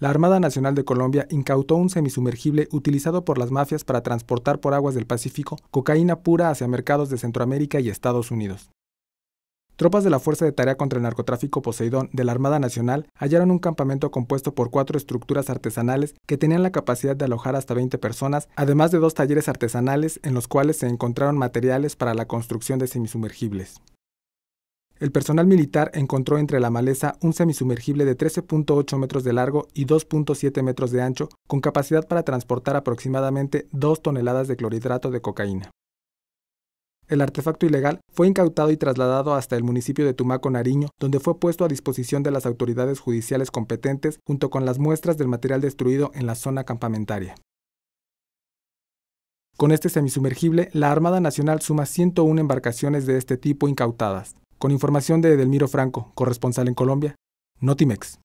La Armada Nacional de Colombia incautó un semisumergible utilizado por las mafias para transportar por aguas del Pacífico cocaína pura hacia mercados de Centroamérica y Estados Unidos. Tropas de la Fuerza de Tarea contra el Narcotráfico Poseidón de la Armada Nacional hallaron un campamento compuesto por cuatro estructuras artesanales que tenían la capacidad de alojar hasta 20 personas, además de dos talleres artesanales en los cuales se encontraron materiales para la construcción de semisumergibles. El personal militar encontró entre la maleza un semisumergible de 13.8 metros de largo y 2.7 metros de ancho, con capacidad para transportar aproximadamente 2 toneladas de clorhidrato de cocaína. El artefacto ilegal fue incautado y trasladado hasta el municipio de Tumaco, Nariño, donde fue puesto a disposición de las autoridades judiciales competentes junto con las muestras del material destruido en la zona campamentaria. Con este semisumergible, la Armada Nacional suma 101 embarcaciones de este tipo incautadas. Con información de Edelmiro Franco, corresponsal en Colombia, Notimex.